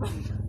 Bye.